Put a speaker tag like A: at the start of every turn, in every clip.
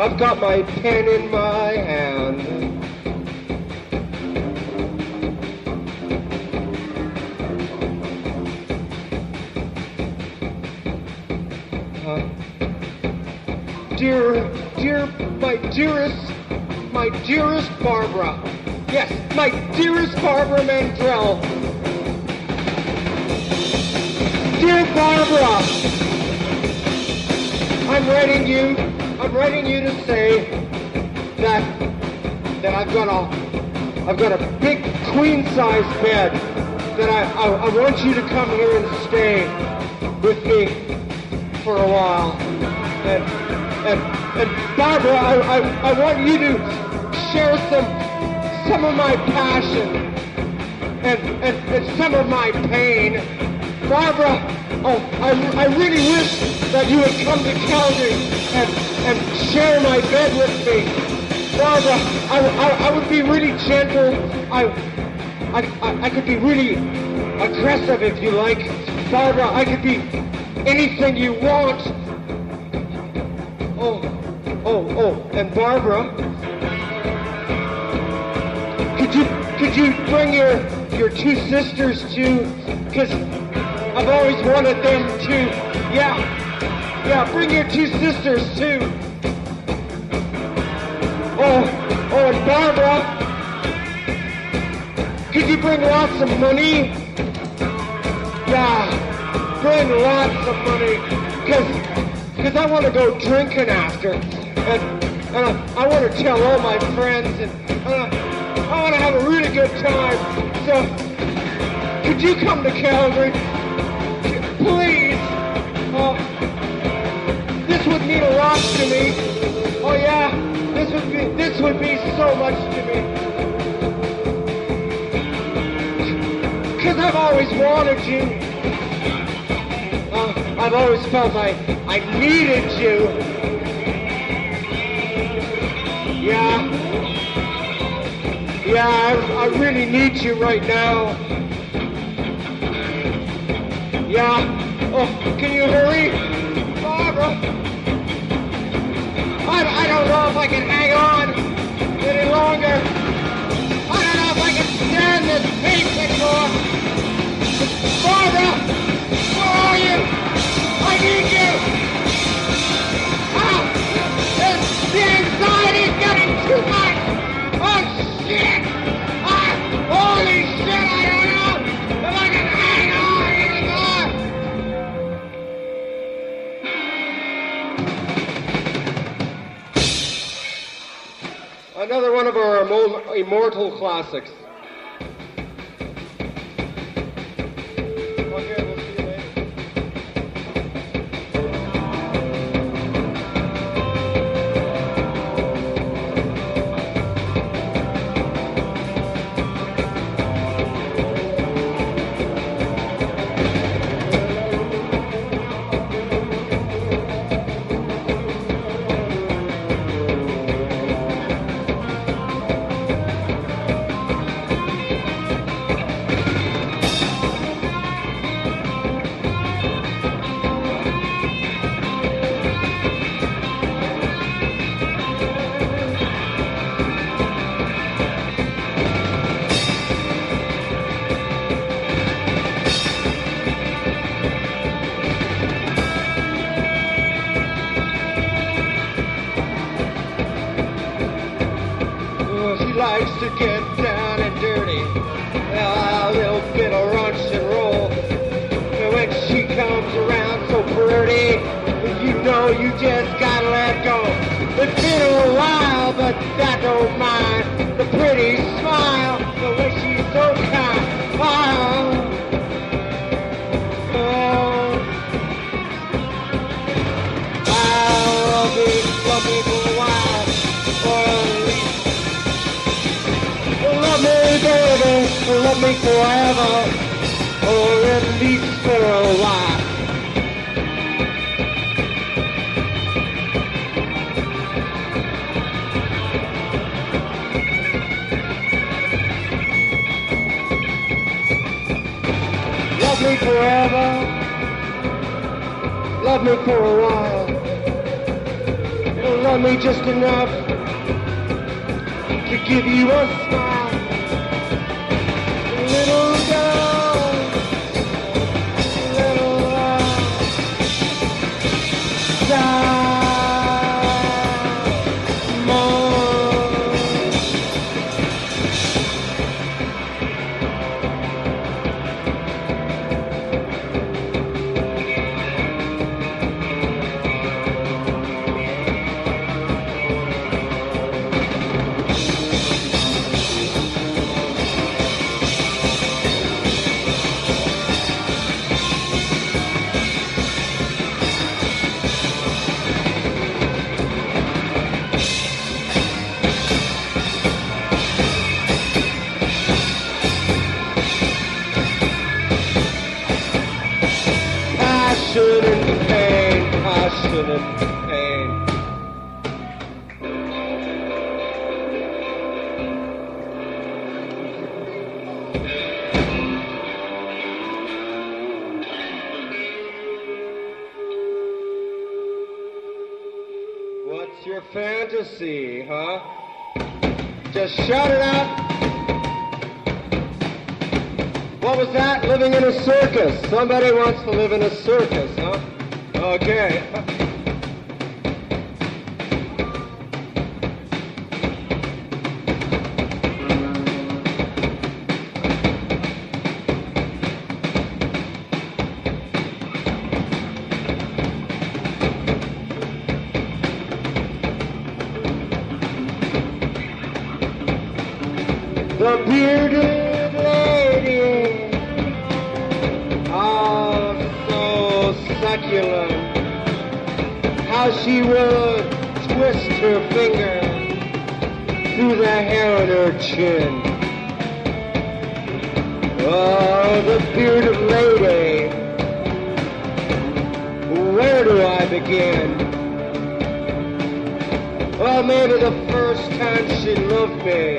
A: I've got my pen in my hand. Uh, dear, dear, my dearest, my dearest Barbara. Yes, my dearest Barbara Mandrell. Dear Barbara, I'm writing you, I'm writing you to say that, that I've got a, I've got a big queen size bed that I, I, I want you to come here and stay with me for a while. And, and, and Barbara, I, I, I want you to share some, some of my passion and, and, and some of my pain. Barbara, oh, I, I really wish that you would come to Calgary and, and share my bed with me. Barbara, I, I, I would be really gentle. I, I, I, could be really aggressive if you like. Barbara, I could be anything you want. Oh, oh, oh, and Barbara, could you could you bring your your two sisters too? Because I've always wanted them to. Yeah, yeah, bring your two sisters too. Oh, oh, and Barbara, could you bring lots of money? Yeah bring lots of money. Because because I want to go drinking after. And and I, I want to tell all my friends and, and I, I want to have a really good time. So could you come to Calgary please. Would lot to me oh yeah this would be this would be so much to me because I've always wanted you oh, I've always felt I, I needed you. Yeah. Yeah, I, I really need you right now. Yeah. Oh, can you hurry? Barbara. I, don't know if I can hang on any longer. I don't know if I can stand this anymore. Barbara, where are you? I need you! Immortal classics. likes to get down and dirty. Well, a little bit of runch and roll. And when she comes around so pretty, you know you just gotta let go. It's been a while, but I don't mind. The pretty smile, the way she's so kind. love me forever, or at least for a while. Love me forever, love me for a while. Love me just enough to give you a smile. Passion and pain. What's your fantasy, huh? Just shout it out. What was that? Living in a circus. Somebody wants to live in a circus, huh? Okay. succulent. How she would twist her finger through the hair on her chin. Oh, the bearded lady. Where do I begin? Well, maybe the first time she loved me.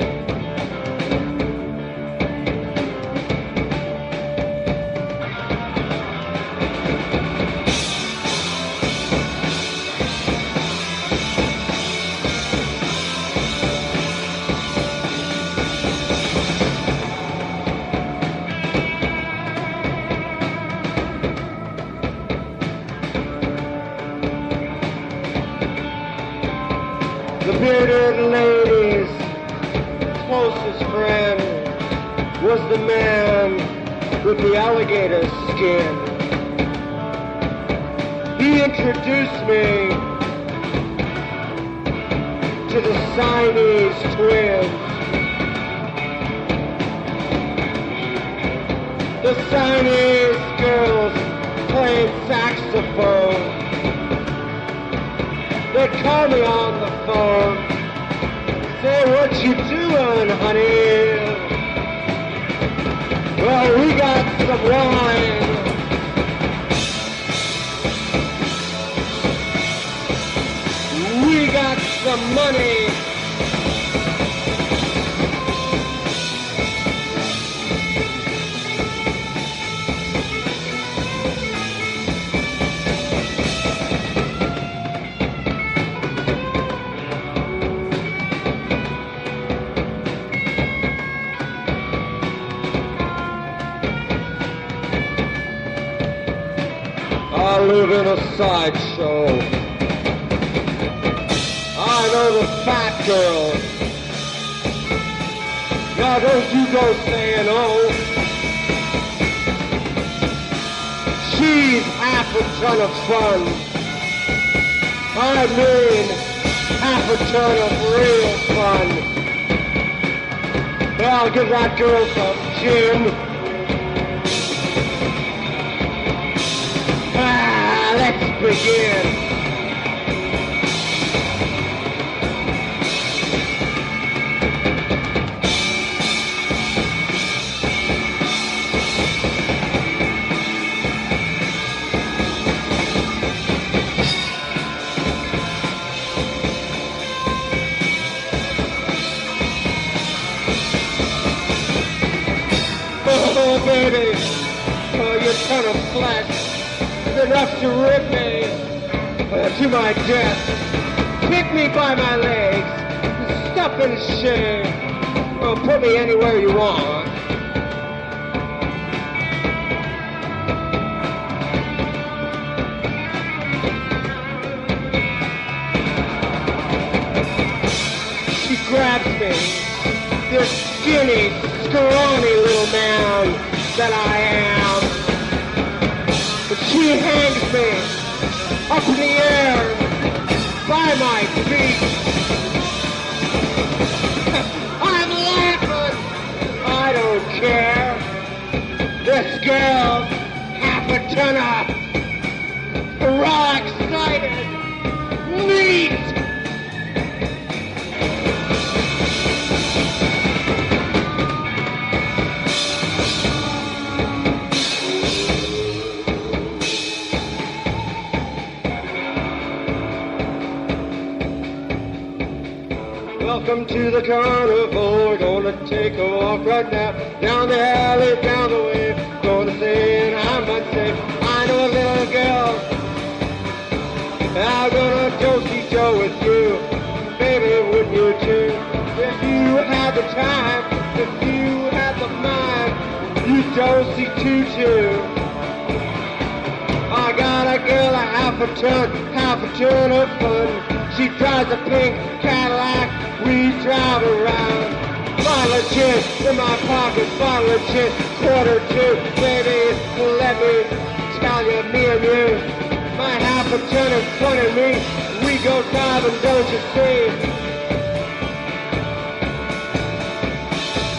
A: The bearded lady's closest friend was the man with the alligator skin. He introduced me to the Siamese twins. The Siamese girls played saxophone. They call me on the phone. Say, what you doing, honey? Well, we got some wine. We got some money. Sideshow. I know the fat girl. Now don't you go saying oh. She's half a ton of fun. I mean, half a ton of real fun. Well, I'll give that girl some gin. Begin. Oh, baby, oh, your ton of is enough to rip me uh, to my death. pick me by my legs, stuff and shit. Well, put me anywhere you want. She grabs me, this skinny, scrawny little man that I am. She hangs me up in the air by my feet. I'm laughing. I don't care. This girl, Welcome to the carnival. We're gonna take a walk right now. Down the alley, down the way. Gonna say, and I might say, I know a little girl. I'm gonna dosey Joe with you. Baby, wouldn't you too? If you had the time, if you had the mind, you'd dosey too too. I got a girl a half a ton, half a ton of fun. She drives a pink Cadillac, we drive around. Bottle of gin in my pocket, bottle of gin, quarter two. Baby, let me tell you, me and you, my half a ton in front of me. We go driving, don't you see?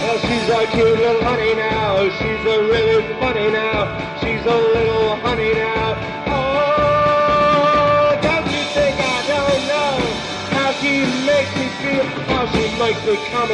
A: Well, she's a cute little honey now. She's a really funny now. She's a little honey now. She makes me come